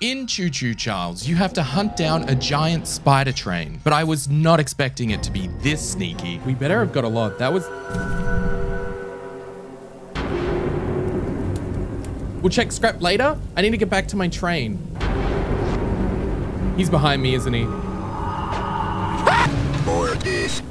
In Choo Choo Charles, you have to hunt down a giant spider train, but I was not expecting it to be this sneaky. We better have got a lot. That was... We'll check scrap later. I need to get back to my train. He's behind me, isn't he?